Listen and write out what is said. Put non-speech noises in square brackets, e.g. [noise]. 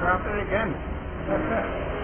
Drop it again. That's [laughs] it.